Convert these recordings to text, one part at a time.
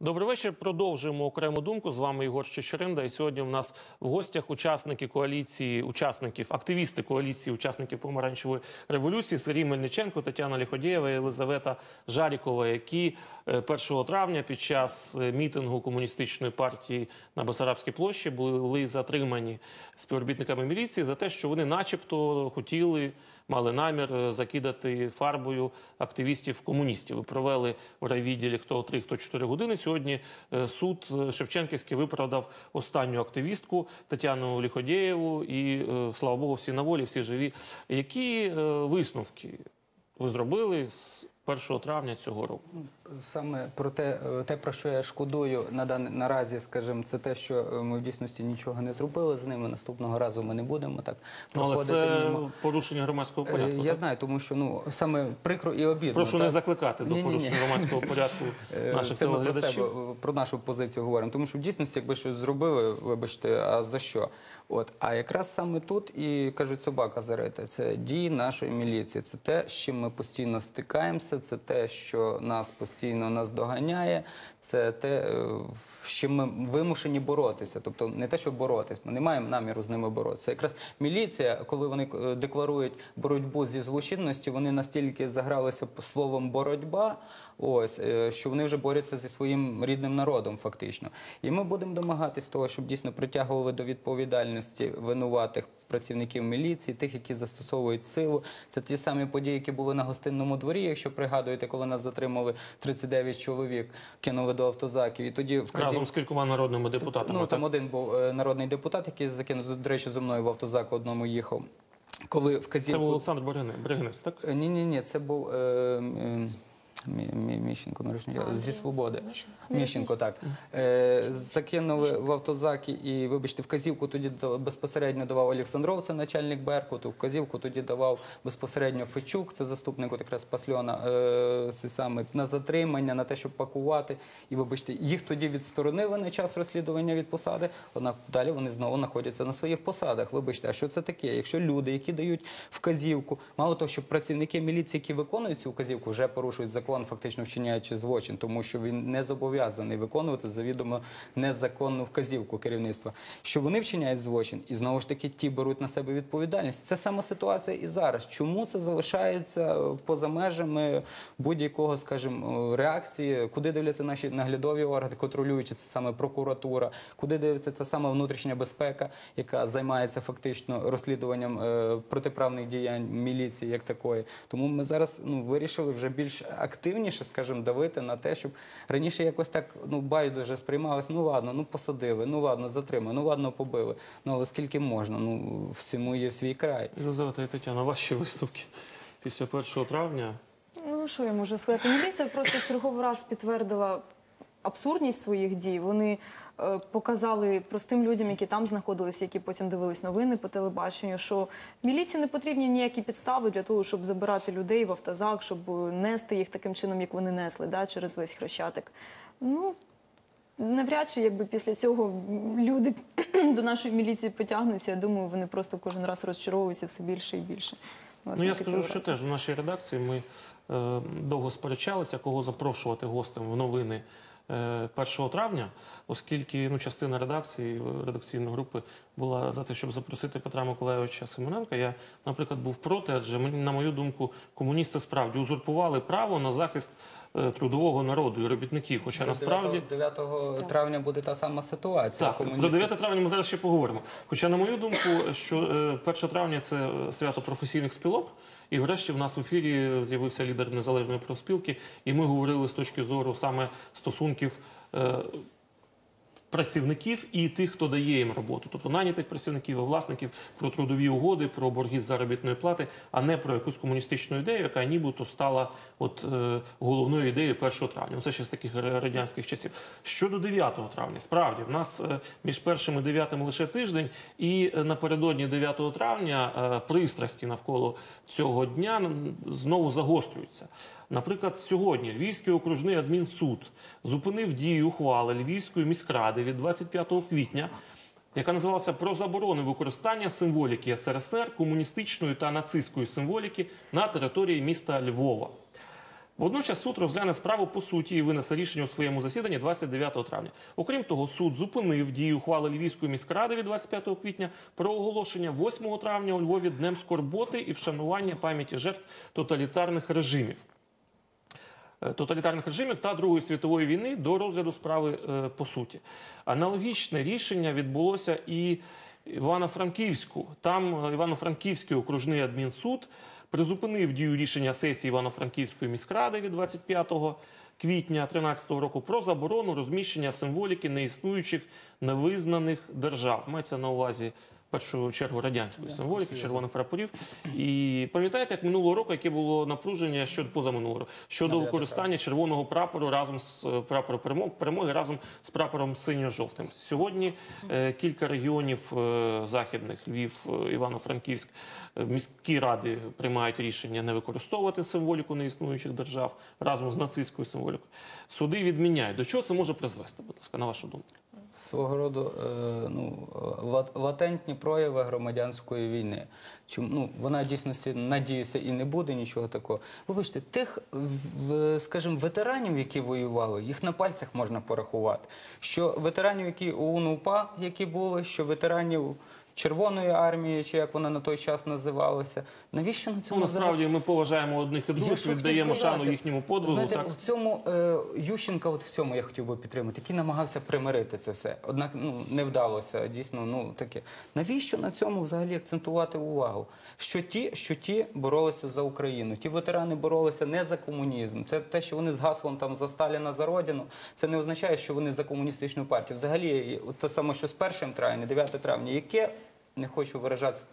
Добрий вечір. Продовжуємо окрему думку. З вами Ігор Щечеринда. І сьогодні у нас в гостях учасники коаліції, учасників, активісти коаліції учасників помаранчевої революції Сергій Мельниченко, Тетяна Ліходєєва, Єлизавета Жарікова, які е, 1 травня під час е, мітингу комуністичної партії на Басарабській площі були затримані співробітниками міліції за те, що вони, начебто, хотіли. Мали намір е, закидати фарбою активістів комуністів. Ви Провели в райвідділі хто 3, хто 4 години. Сьогодні е, суд е, Шевченківський виправдав останню активістку Тетяну Ліходєєву. І слава Богу, всі на волі, всі живі. Які висновки ви зробили з 1 травня цього року? Саме про те, е, те, про що я шкодую на дан... наразі, скажімо, це те, що е, ми в дійсності нічого не зробили з ними. Наступного разу ми не будемо так Ну, але проходити це мимо. порушення громадського Е, порядку. Я так? знаю, тому що ну саме прикро і обідно. Прошу не так? закликати до Ні-ні-ні. порушення громадського порядку наших Це ми про себе, про нашу позицію говоримо. Тому що в дійсності, якби щось зробили, вибачте, а за що? От, а якраз саме тут і кажуть, собака зарита. Це дії нашої міліції. Це те, з чим ми постійно стикаємося, це те, що нас постійно наздоганяє, це те, е, з чим ми вимушені боротися. Тобто не те, що боротись, ми не маємо наміру з ними боротися. Якраз міліція, коли вони е, декларують боротьбу зі злочинністю, вони настільки загралися словом боротьба, ось е, що вони вже борються зі своїм рідним народом, фактично. І ми будемо домагатись того, щоб дійсно притягували до відповідальності винуватих працівників міліції, тих, які застосовують силу. Це ті самі події, які були на гостинному дворі. Якщо пригадуєте, коли нас затримали 39 чоловік, кинули до автозаків, і тоді вказів... Разом з кількома народними депутатами. Ну так? там один був е, народний депутат, який закинув, до речі, зі мною в автозак одному їхав. Коли Це був Олександр Бригинець, так? Ні, ні, ні, це був е, е, Мі- Мі- Міщенко, Мирошниченко, зі свободи. Міщенко, так. Е, закинули в автозаки і, вибачте, вказівку тоді безпосередньо давав Олександров, це начальник Беркуту. Вказівку тоді давав безпосередньо Фечук, це заступник от якраз Пасльона, е, це саме на затримання, на те, щоб пакувати. І вибачте, їх тоді відсторонили на час розслідування від посади. Однак далі вони знову знаходяться на своїх посадах. Вибачте, а що це таке? Якщо люди, які дають вказівку, мало того, що працівники міліції, які виконують цю вказівку, вже порушують закон, фактично вчиняючи злочин, тому що він не зобов'язаний виконувати завідомо незаконну вказівку керівництва. Що вони вчиняють злочин, і знову ж таки ті беруть на себе відповідальність. Це сама ситуація і зараз. Чому це залишається е, поза межами будь-якого, скажімо, е, реакції, куди дивляться наші наглядові органи, контролюючи це саме прокуратура, куди дивиться та сама внутрішня безпека, яка займається фактично розслідуванням е, протиправних діянь міліції як такої. Тому ми зараз ну вирішили вже більш активніше, скажімо, давити на те, щоб раніше якось так ну байдуже сприймалось. Ну ладно, ну посадили, ну ладно, затримали, ну ладно, побили. Ну але скільки можна? Ну всьому є свій край. Єлизавета і Тетяна, ваші виступки після 1 травня. Ну що я можу сказати? Міліція просто черговий раз підтвердила абсурдність своїх дій. Вони показали простим людям, які там знаходилися, які потім дивились новини по телебаченню, що міліції не потрібні ніякі підстави для того, щоб забирати людей в автозак, щоб е, нести їх таким чином, як вони несли, да, через весь хрещатик. Ну навряд чи якби після цього люди до нашої міліції потягнуться. Я думаю, вони просто кожен раз розчаровуються все більше і більше. Ну я скажу, що теж в нашій редакції ми е, довго сперечалися, кого запрошувати гостем в новини. Е, 1 травня, оскільки ну, частина редакції, е, редакційної групи була за те, щоб запросити Петра Миколайовича Симоненка. Я, наприклад, був проти, адже мені, на мою думку, комуністи справді узурпували право на захист е, трудового народу і робітників. Хоча насправді 9, 9 травня буде та сама ситуація. так, про Комуністи- 9 травня ми зараз ще поговоримо. Хоча, на мою думку, що е, 1 травня це е, свято професійних спілок. І врешті в нас в ефірі з'явився лідер незалежної профспілки, і ми говорили з точки зору саме стосунків е, працівників і тих, хто дає їм роботу, тобто нанятих працівників і власників про трудові угоди, про борги з заробітної плати, а не про якусь комуністичну ідею, яка нібито стала от е, головною ідеєю 1 травня. Ну, Це ще з таких радянських часів. Щодо 9 травня, справді в нас е, між першим і 9 лише тиждень, і е, напередодні 9 травня е, пристрасті навколо цього дня знову загострюються. Наприклад, сьогодні Львівський окружний адмінсуд зупинив дію ухвали Львівської міськради від 25 квітня, яка називалася про заборону використання символіки СРСР, комуністичної та нацистської символіки на території міста Львова. Водночас суд розгляне справу по суті і винесе рішення у своєму засіданні 29 травня. Окрім того, суд зупинив дію ухвали Львівської міськради від 25 квітня про оголошення 8 травня у Львові днем скорботи і вшанування пам'яті жертв тоталітарних режимів. Е, Тоталітарних режимів та Другої світової війни до розгляду справи е, по суті. Аналогічне рішення відбулося і Івано-Франківську. Там е, Івано-Франківський окружний адмінсуд призупинив дію рішення сесії Івано-Франківської міськради від 25 квітня 2013 року про заборону розміщення символіки неіснуючих невизнаних держав. Мається на увазі. В першу чергу радянської символіки, червоних прапорів. І пам'ятаєте, як минулого року, яке було напруження щодо позаминулого року, щодо використання червоного прапору разом з е, прапором перемог- перемоги, разом з прапором синьо-жовтим. Сьогодні е, кілька регіонів е, західних Львів, е, Івано-Франківськ, е, міські ради приймають рішення не використовувати символіку неіснуючих держав разом з нацистською символікою. Суди відміняють. До чого це може призвести, будь ласка, на вашу думку? Свого роду е, ну, латентні прояви громадянської війни. Чому ну, вона дійсності надіюся і не буде нічого такого. Вибачте, тих, скажімо, ветеранів, які воювали, їх на пальцях можна порахувати. Що ветеранів, які у УНУПА, які були, що ветеранів. Червоної армії, чи як вона на той час називалася, навіщо на Ну, цьому насправді ми поважаємо одних і других, віддаємо шану їхньому подвигу. Знаєте, так. в цьому е, Ющенка, от в цьому я хотів би підтримати, який намагався примирити це все. Однак ну не вдалося. Дійсно, ну таке. Навіщо на цьому взагалі акцентувати увагу? Що ті, що ті боролися за Україну, ті ветерани боролися не за комунізм. Це те, що вони з гаслом там за Сталіна за родину. Це не означає, що вони за комуністичну партію. Взагалі, те саме, що з 1 травня, 9 травня, яке не хочу виражатися.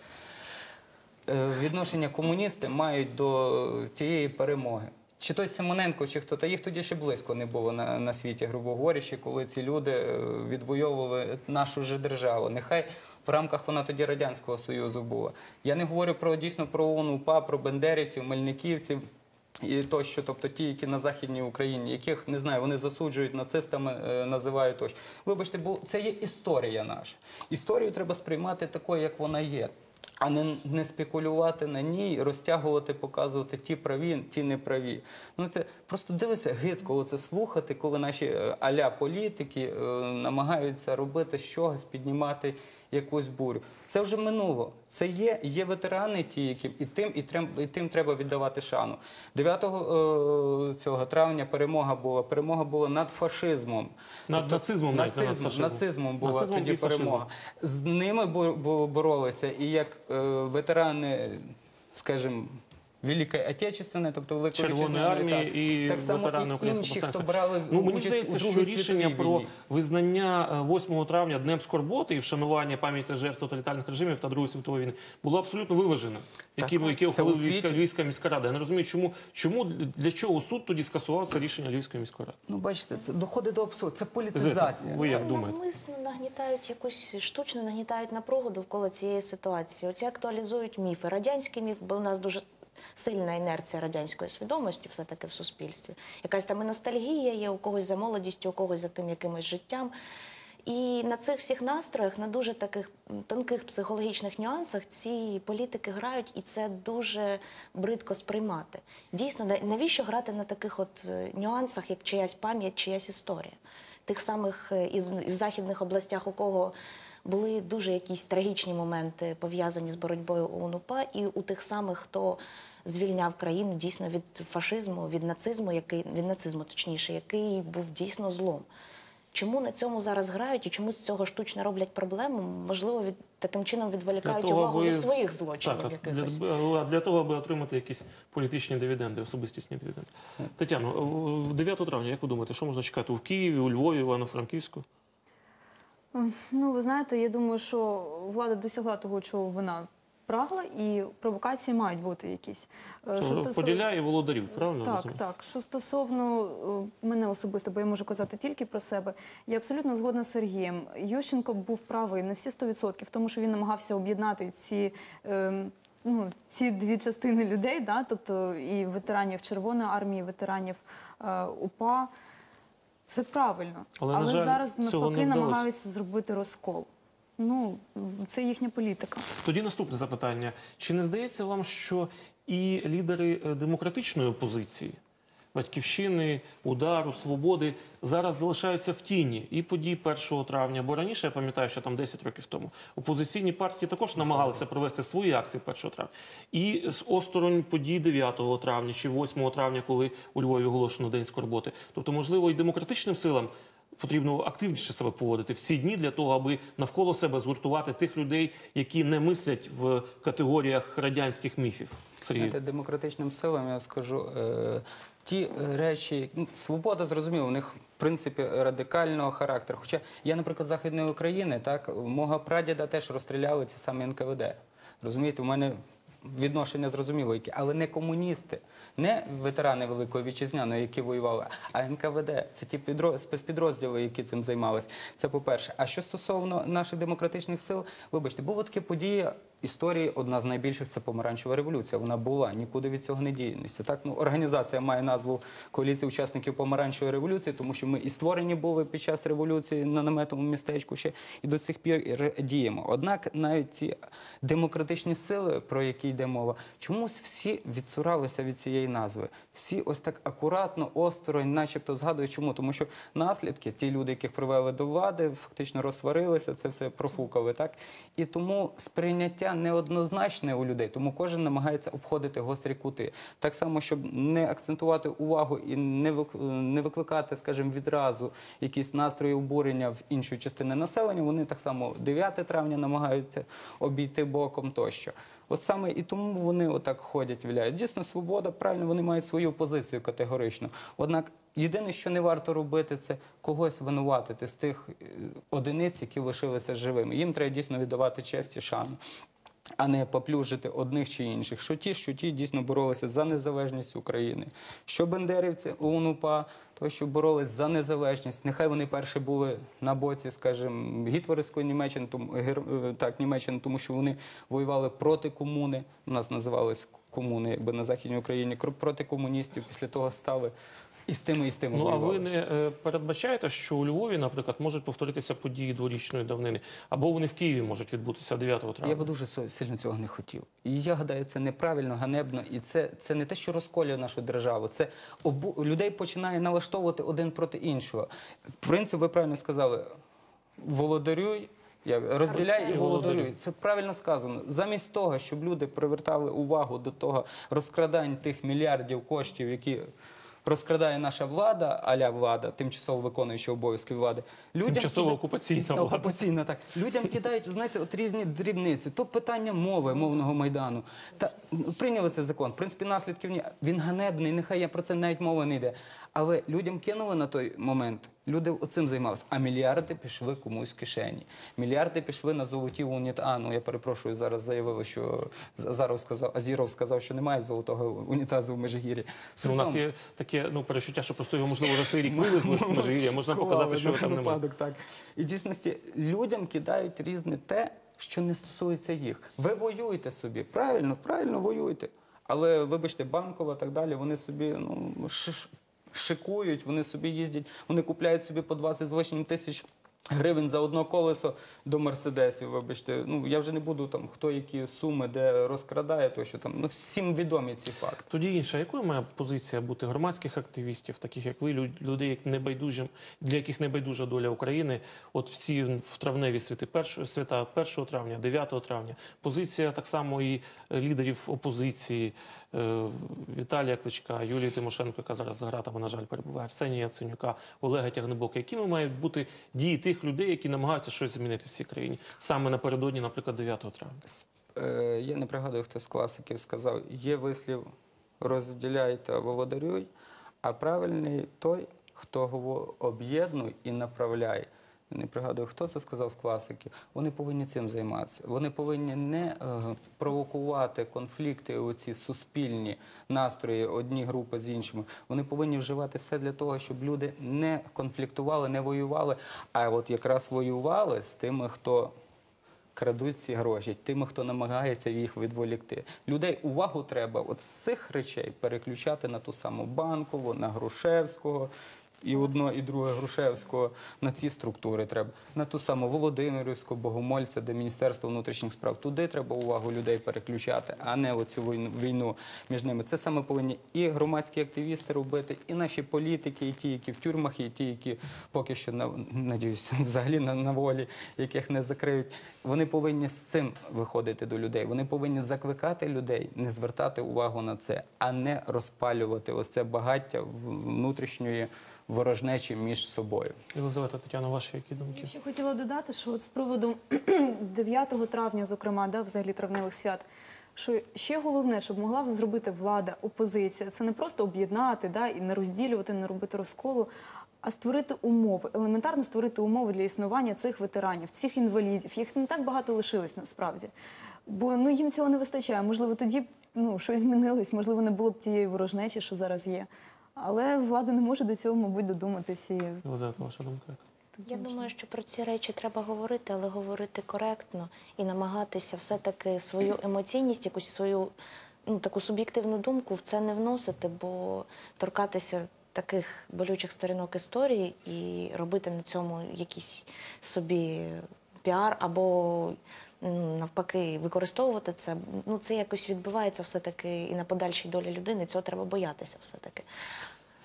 Е, відношення комуністи мають до тієї перемоги. Чи той Симоненко, чи хто, та їх тоді ще близько не було на, на світі, грубо говорячи, коли ці люди е, відвоювали нашу же державу. Нехай в рамках вона тоді Радянського Союзу була. Я не говорю про дійсно про ОНУ-ПА, про бендерівців, мельниківців. І тощо, тобто ті, які на західній Україні, яких не знаю, вони засуджують нацистами, е, називають тощо. Вибачте, бо це є історія наша. Історію треба сприймати такою, як вона є. А не, не спекулювати на ній, розтягувати, показувати ті праві, ті неправі. Ну це просто дивися, гидко це слухати, коли наші е, аля політики е, намагаються робити чогось, піднімати якусь бурю. Це вже минуло. Це є, є ветерани, ті, які і тим, і трем, і тим треба віддавати шану. 9 е, цього травня перемога була. Перемога була над фашизмом. Над нацизмом, навіть, не над нацизмом, фашизмом. нацизмом була Нацизмом тоді перемога. фашизмом. З ними бо- бо- боролися, і як е, ветерани, скажімо, Великої Отечественної, тобто Великої Червоної армії і так само ветерани і інші, хто брали Ну, мені участь здається, у що рішення про визнання е, 8 травня Днем скорботи і вшанування пам'яті жертв тоталітарних режимів та Другої світової війни було абсолютно виваженим, які, які ухвалила Львівська. Львівська міська рада. Я не розумію, чому, чому для чого суд тоді скасував це рішення Львівської міської ради. Ну, бачите, це доходить до абсурду. Це політизація. Ви як думаєте? Навмисно нагнітають якусь штучно нагнітають напругу довкола цієї ситуації. Оці актуалізують міфи. Радянський міф, бо у нас дуже сильна інерція радянської свідомості, все таки в суспільстві. Якась там і ностальгія є у когось за молодістю, у когось за тим якимось життям. І на цих всіх настроях, на дуже таких тонких психологічних нюансах ці політики грають, і це дуже бридко сприймати. Дійсно, навіщо грати на таких от е, нюансах, як чиясь пам'ять, чиясь історія? Тих самих е, із в західних областях, у кого були дуже якісь трагічні моменти пов'язані з боротьбою ОУН-УПА, і у тих самих, хто звільняв країну дійсно від фашизму, від нацизму, який від нацизму, точніше, який був дійсно злом. Чому на цьому зараз грають і чому з цього штучно роблять проблему? Можливо, від таким чином відволікають увагу від своїх злочинів. Так, якихось. для, для того, аби отримати якісь політичні дивіденди, особистісні дивіденди. Тетяно, в 9 травня, як ви думаєте, що можна чекати у Києві, у Львові, Івано-Франківську? Ну, ви знаєте, я думаю, що влада досягла того, чого вона прагла, і провокації мають бути якісь. Е, що стосу- Поділяє володарів, правильно? Так, розумію? так. Що стосовно е, мене особисто, бо я можу казати тільки про себе, я абсолютно згодна з Сергієм. Ющенко був правий на всі 100%, тому що він намагався об'єднати ці. е, Ну, ці дві частини людей, да, тобто і ветеранів Червоної армії, і ветеранів е, УПА, це правильно. Але, Але, на жаль, зараз навпаки намагаються зробити розкол. Ну, це їхня політика. Тоді наступне запитання. Чи не здається вам, що і лідери е, демократичної опозиції батьківщини, удару, свободи зараз залишаються в тіні і подій 1 травня. Бо раніше я пам'ятаю, що там 10 років тому опозиційні партії також намагалися провести свої акції 1 травня. І з осторонь подій 9 травня чи 8 травня, коли у Львові оголошено день скорботи. Тобто, можливо, і демократичним силам. Потрібно активніше себе поводити всі дні для того, аби навколо себе згуртувати тих людей, які не мислять в категоріях радянських міфів. Демократичним силам я скажу. Ті е, речі, ну, свобода, зрозуміло, у них в принципі радикального характеру. Хоча я, наприклад, Західної України, так, мого прадіда теж розстріляли ці самі НКВД. Розумієте, у мене відношення зрозуміло, які, але не комуністи, не ветерани Великої Вітчизняної, які воювали, а НКВД. Це ті підро- спецпідрозділи, які цим займалися. Це по-перше. А що стосовно наших демократичних сил, вибачте, була така подія історії, одна з найбільших це помаранчева революція. Вона була, нікуди від цього не діяльності. Так, ну організація має назву коаліції учасників помаранчевої революції, тому що ми і створені були під час революції на наметовому містечку ще і до цих пір діємо. Однак навіть ці демократичні сили, про які йде мова, чомусь всі відсуралися від цієї назви. Всі ось так акуратно, осторонь, начебто згадують, чому, тому що наслідки, ті люди, яких привели до влади, фактично розсварилися, це все профукали. Так і тому сприйняття неоднозначне у людей, тому кожен намагається обходити гострі кути. Так само, щоб не акцентувати увагу і не вик- не викликати, скажімо, відразу якісь настрої обурення в іншої частини населення. Вони так само 9 травня намагаються обійти боком тощо. От саме і тому вони отак ходять, віляють. Дійсно, свобода, правильно, вони мають свою позицію категорично. Однак єдине, що не варто робити, це когось винуватити з тих е, одиниць, які лишилися живими. Їм треба дійсно віддавати честь і шану. А не поплюжити одних чи інших. Що ті, що ті дійсно боролися за незалежність України. Що бендерівці УНУПА, то що боролись за незалежність. Нехай вони перші були на боці, скажімо, гітлерівської Німеччини, тому гер- е, так, Німеччини, тому що вони воювали проти комуни. У нас називались комуни, якби на західній Україні, кр- проти комуністів. Після того стали і з тими, і з тими Ну а ви не е, передбачаєте, що у Львові, наприклад, можуть повторитися події дворічної давнини, або вони в Києві можуть відбутися 9 травня? Я би дуже сильно цього не хотів. І я гадаю, це неправильно, ганебно. І це, це не те, що розколює нашу державу. Це обу... людей починає налаштовувати один проти іншого. В принципі, ви правильно сказали: володарюй. Я розділяй і володарюй. Це правильно сказано. Замість того, щоб люди привертали увагу до того розкрадань тих мільярдів коштів, які розкрадає наша влада, аля влада, тимчасово виконуюча обов'язки влади, людям Тимчасово кида- окупаційна влада. Окупаційна, так. Людям кидають, знаєте, от різні дрібниці. То питання мови, мовного майдану. Та ну, прийняли цей закон. В принципі, наслідків ні. Він ганебний, нехай я про це навіть мова не йде. Але людям кинули на той момент. Люди оцим займалися. А мільярди пішли комусь в кишені. Мільярди пішли на золоті уніт. А, ну я перепрошую, зараз заявили, що Азаров сказав, Азіров сказав, що немає золотого унітазу в Межигір'ї. Ну, у нас є таке ну перечуття, що просто його можливо за цей рік вивезли з Межигір'я. Можна показати, що там немає. так. І в дійсності людям кидають різне те, що не стосується їх. Ви воюєте собі, правильно, правильно воюєте. Але вибачте, банкова так далі, вони собі ну, шикують, вони собі їздять, вони купляють собі по 20 з лишнім тисяч. Гривень за одно колесо до мерседесів, вибачте. Ну я вже не буду там хто які суми, де розкрадає, то що там ну всім відомі ці факти. Тоді інша, якою має позиція бути громадських активістів, таких як ви, люд- людей, як небайдужим, для яких небайдужа доля України? От всі в травневі святи першого свята 1 травня, 9 травня. Позиція так само і лідерів опозиції Віталія Кличка, Юлії Тимошенко, яка зараз за гратами, на жаль, перебуває, Арсенія Яценюка, Олега Тягнебока. Якими мають бути дії тих людей, які намагаються щось змінити в цій країні саме напередодні, наприклад, 9 травня? Е, Я не пригадую, хто з класиків сказав, є вислів розділяй та володарюй, а правильний той, хто об'єднуй і направляй. Не пригадую, хто це сказав з класиків. Вони повинні цим займатися. Вони повинні не е, провокувати конфлікти, оці суспільні настрої одні групи з іншими. Вони повинні вживати все для того, щоб люди не конфліктували, не воювали, а от якраз воювали з тими, хто крадуть ці гроші, тими, хто намагається їх відволікти. Людей увагу треба от з цих речей переключати на ту саму банкову, на Грушевського І одно, і друге Грушевського на ці структури треба. На ту саму Володимирівську, Богомольця, де Міністерство внутрішніх справ. Туди треба увагу людей переключати, а не оцю війну, між ними. Це саме повинні і громадські активісти робити, і наші політики, і ті, які в тюрмах, і ті, які поки що на надіюсь, взагалі на, на волі, яких не закриють. Вони повинні з цим виходити до людей. Вони повинні закликати людей, не звертати увагу на це, а не розпалювати ось це багаття внутрішньої ворожнечі між собою. Єлизавета Тетяна, ваші які думки? Я ще хотіла додати, що от з приводу 9 травня, зокрема, да, взагалі травневих свят. Що ще головне, щоб могла зробити влада, опозиція, це не просто об'єднати да, і не розділювати, не робити розколу, а створити умови, елементарно створити умови для існування цих ветеранів, цих інвалідів. Їх не так багато лишилось насправді. Бо ну, їм цього не вистачає. Можливо, тоді ну, щось змінилось, можливо, не було б тієї ворожнечі, що зараз є. Але влада не може до цього, мабуть, додуматись. І Єлизавета, ваша думка? Я думаю, що про ці речі треба говорити, але говорити коректно і намагатися все-таки свою емоційність, якусь свою ну, таку суб'єктивну думку в це не вносити, бо торкатися таких болючих сторінок історії і робити на цьому якийсь собі піар або навпаки використовувати це. Ну це якось відбувається все-таки і на подальшій долі людини. Цього треба боятися все-таки.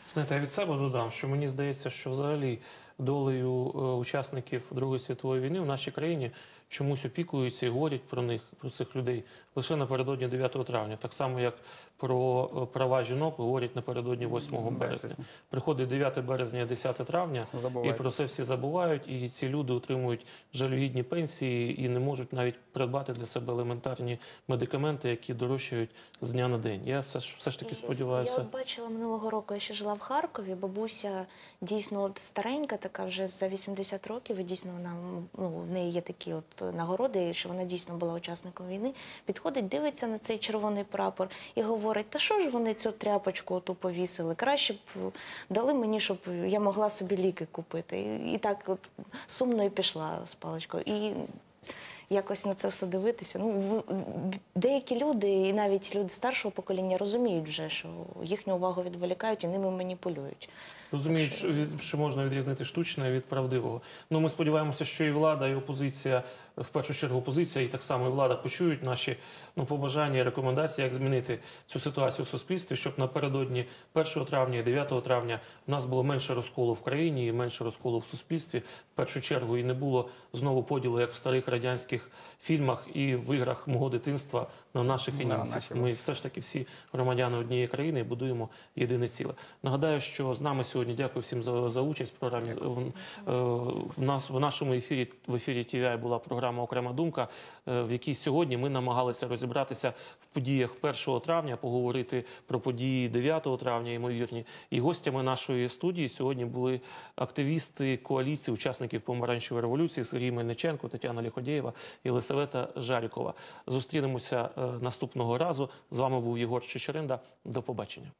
Знаєте, я від себе додам, що мені здається, що взагалі долею е, учасників Другої світової війни в нашій країні чомусь опікуються і говорять про них, про цих людей лише напередодні 9 травня, так само як про е, права жінок говорять напередодні 8 березня. Березня. Приходить 9 березня, 10 травня, Забувають. і про це всі забувають. І ці люди отримують жалюгідні пенсії і не можуть навіть придбати для себе елементарні медикаменти, які дорожчають з дня на день. Я все ж все ж таки сподіваюся. Я от бачила минулого року, я ще жила в Харкові. Бабуся дійсно от старенька, така вже за 80 років, і дійсно вона ну, в неї є такі от нагороди, що вона дійсно була учасником війни. Підходить, дивиться на цей червоний прапор і говорить: та що ж вони цю тряпочку оту повісили? Краще б дали мені, щоб я могла собі ліки купити. І, і так от сумно і пішла з паличкою. І якось на це все дивитися. Ну, деякі люди, і навіть люди старшого покоління, розуміють вже, що їхню увагу відволікають і ними маніпулюють. Розуміють, що, що можна відрізнити штучне від правдивого. Ну, ми сподіваємося, що і влада, і опозиція, в першу чергу опозиція, і так само і влада почують наші ну, побажання і рекомендації, як змінити цю ситуацію в суспільстві, щоб напередодні 1 травня і 9 травня в нас було менше розколу в країні і менше розколу в суспільстві. В першу чергу і не було знову поділу, як в старих радянських фільмах і в іграх мого дитинства на наших і німців. Ми все ж таки всі громадяни однієї країни і будуємо єдине ціле. Нагадаю, що з нами сьогодні дякую всім за, за участь в програмі. Е, В нас в нашому ефірі в ефірі TVI була програма Окрема думка, е, в якій сьогодні ми намагалися розібратися в подіях 1 травня, поговорити про події 9 травня, ймовірні. І гостями нашої студії сьогодні були активісти коаліції учасників помаранчевої революції Сергій Мельниченко, Тетяна Ліходєєва і Єлисавета Жарікова. Зустрінемося е, наступного разу. З вами був Єгор Чечеринда. До побачення.